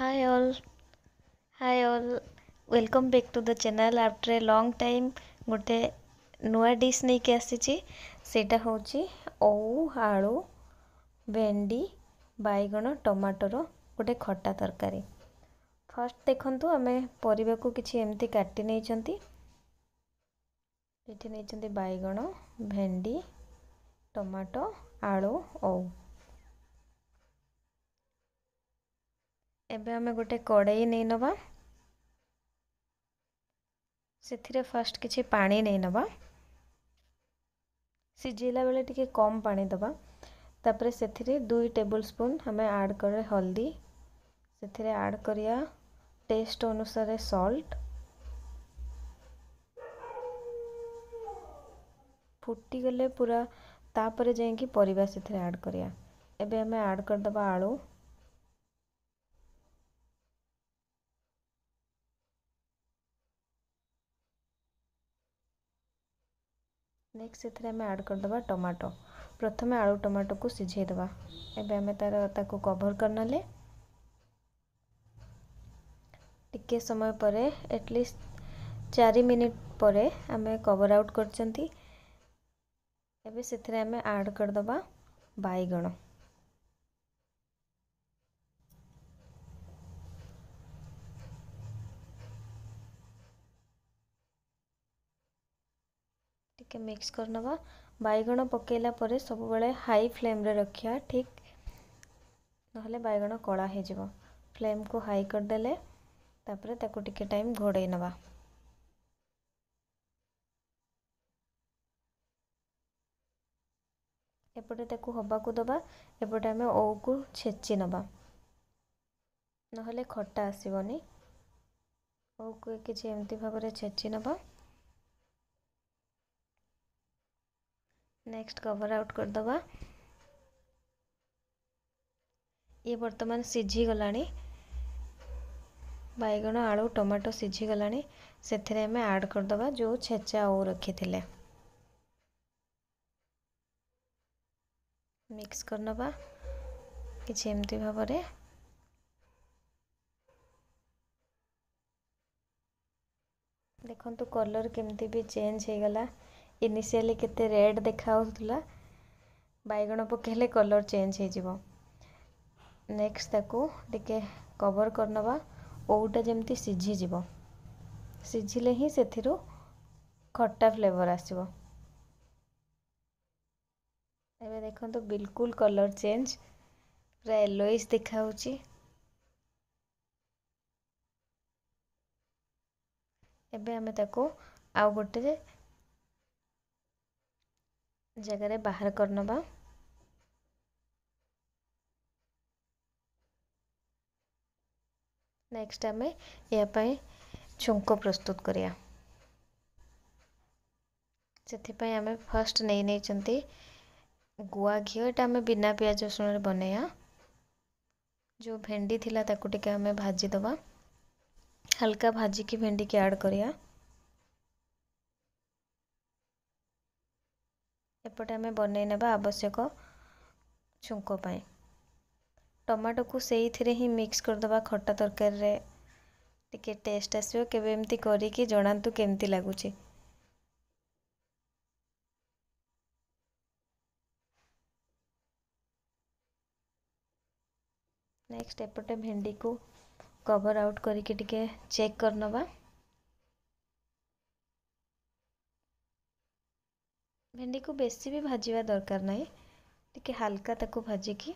hi all hi all welcome back to the channel after a long time ଗୋଟେ ନୂଆ dish ନେଇକି ଆସିଛି ସେଇଟା ହେଉଛି ଓଉ ଆଳୁ ଭେଣ୍ଡି ବାଇଗଣ ଟମାଟୋର ଗୋଟେ ଖଟା ତରକାରୀ ଫାର୍ଷ୍ଟ ଦେଖନ୍ତୁ ଆମେ ପରିବାକୁ କିଛି ଏମିତି କାଟି ନେଇଛନ୍ତି ଏଠି ନେଇଛନ୍ତି ବାଇଗଣ ଭେଣ୍ଡି ଟମାଟୋ ଆଳୁ ଓଉ ଏବେ ଆମେ ଗୋଟେ କଡ଼େଇ ନେଇନେବା ସେଥିରେ ଫାର୍ଷ୍ଟ କିଛି ପାଣି ନେଇନେବା ସିଝେଇଲା ବେଳେ ଟିକେ କମ୍ ପାଣି ଦେବା ତାପରେ ସେଥିରେ ଦୁଇ ଟେବୁଲ ସ୍ପୁନ୍ ଆମେ ଆଡ଼୍ କରେ ହଳଦୀ ସେଥିରେ ଆଡ଼୍ କରିବା ଟେଷ୍ଟ ଅନୁସାରେ ସଲ୍ଟ ଫୁଟିଗଲେ ପୁରା ତାପରେ ଯାଇକି ପରିବା ସେଥିରେ ଆଡ଼୍ କରିବା ଏବେ ଆମେ ଆଡ଼୍ କରିଦେବା ଆଳୁ नेक्स्ट आम आड करदे टमाटो प्रथम आलु टमाटो को सीझे दवा एम तर कभर कर ना टे समय पर एटलिस्ट चार मिनिट पर आम कवर आउट करें आड करदे बैगण टिके मिक्स कर नवा बैगण पकेला परे सब बळे हाई फ्लेम रे रखिया ठीक नहले बैगण कळा हे जीव फ्लेम को हाई कर देले तापर ताको टिके टाइम घोडे नवा एपटे ताको हबा को दबा एपटे आमे ओ को छेची नवा नहले खट्टा आसीबोनी ओ को किछ एंती भाबरे छेची नवा नेक्स्ट कवर आउट करदवा ये बर्तमान सीझीगला गला बैगण आलू टमाटो सीझी से आम आड करदे जो छेचा ओ रखी थे मिक्स कर नवा किसी भाव देखु कलर केमती भी चेंज हो गला ଇନିସିଆଲି କେତେ ରେଡ଼୍ ଦେଖାହେଉଥିଲା ବାଇଗଣ ପକାଇଲେ କଲର୍ ଚେଞ୍ଜ ହେଇଯିବ ନେକ୍ସଟ୍ ତାକୁ ଟିକେ କଭର୍ କରିନେବା ଓଉଟା ଯେମିତି ସିଝିଯିବ ସିଝିଲେ ହିଁ ସେଥିରୁ ଖଟା ଫ୍ଲେଭର୍ ଆସିବ ଏବେ ଦେଖନ୍ତୁ ବିଲକୁଲ କଲର୍ ଚେଞ୍ଜ ପୁରା ଏଲୋଇସ୍ ଦେଖାହେଉଛି ଏବେ ଆମେ ତାକୁ ଆଉ ଗୋଟେ जगह बाहर कर नेक्स्ट आम या छुंक प्रस्तुत करिया करने फर्स्ट नहीं नहीं गुआ घी आम बिना पिज रसुण बनैया जो भेंडी थिला भेडी थी ताकि भाजीदबा हल्का भाजिकी भेंडी की ऐड करिया ଏପଟେ ଆମେ ବନେଇ ନେବା ଆବଶ୍ୟକ ଛୁଙ୍କ ପାଇଁ ଟମାଟୋକୁ ସେଇଥିରେ ହିଁ ମିକ୍ସ କରିଦେବା ଖଟା ତରକାରୀରେ ଟିକେ ଟେଷ୍ଟ ଆସିବ କେବେ ଏମିତି କରିକି ଜଣାନ୍ତୁ କେମିତି ଲାଗୁଛି ନେକ୍ସଟ ଏପଟେ ଭେଣ୍ଡିକୁ କଭର ଆଉଟ୍ କରିକି ଟିକେ ଚେକ୍ କରିନେବା भेंडी को बेसी भी भाजवा दरकार ना टे हालका भाजिकी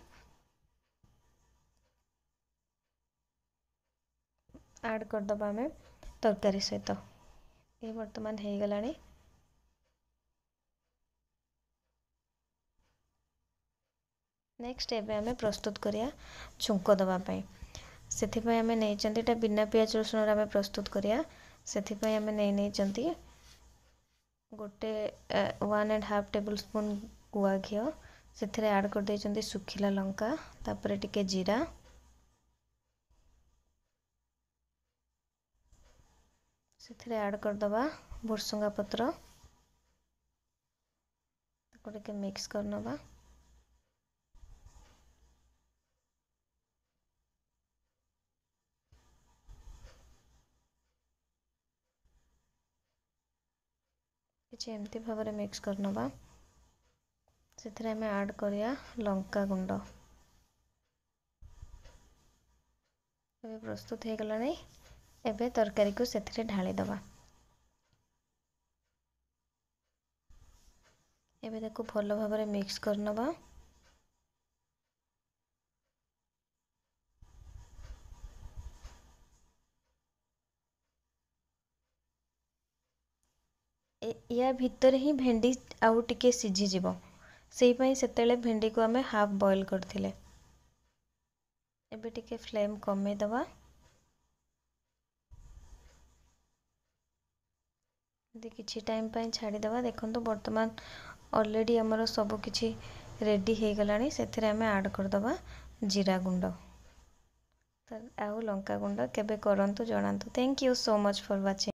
आड करद आम तरकारी सहित ये बर्तमान हो गला नेक्स्ट एवं प्रस्तुत करिया छुंक दवापी से आम नहीं बिना पिज रसुण प्रस्तुत करिया से आम नहीं गोटे one and half tablespoon गुआ घी से आड करदे शुखला लंका तापर टे जीरा से आड करदे भुर्सुंगा पत्र मिक्स कर करनवा କିଛି ଏମିତି ଭାବରେ ମିକ୍ସ କରିନେବା ସେଥିରେ ଆମେ ଆଡ଼୍ କରିବା ଲଙ୍କା ଗୁଣ୍ଡ ଏବେ ପ୍ରସ୍ତୁତ ହୋଇଗଲାଣି ଏବେ ତରକାରୀକୁ ସେଥିରେ ଢାଳିଦେବା ଏବେ ତାକୁ ଭଲ ଭାବରେ ମିକ୍ସ କରିନେବା ୟା ଭିତରେ ହିଁ ଭେଣ୍ଡି ଆଉ ଟିକେ ସିଝିଯିବ ସେଇ ପାଇଁ ସେତେବେଳେ ଭେଣ୍ଡିକୁ ଆମେ ହାଫ୍ ବଏଲ୍ କରିଥିଲେ ଏବେ ଟିକେ ଫ୍ଲେମ୍ କମେଇଦେବା ଯଦି କିଛି ଟାଇମ୍ ପାଇଁ ଛାଡ଼ିଦେବା ଦେଖନ୍ତୁ ବର୍ତ୍ତମାନ ଅଲରେଡ଼ି ଆମର ସବୁ କିଛି ରେଡ଼ି ହୋଇଗଲାଣି ସେଥିରେ ଆମେ ଆଡ଼୍ କରିଦେବା ଜିରା ଗୁଣ୍ଡ ଆଉ ଲଙ୍କା ଗୁଣ୍ଡ କେବେ କରନ୍ତୁ ଜଣାନ୍ତୁ thank you so much for watching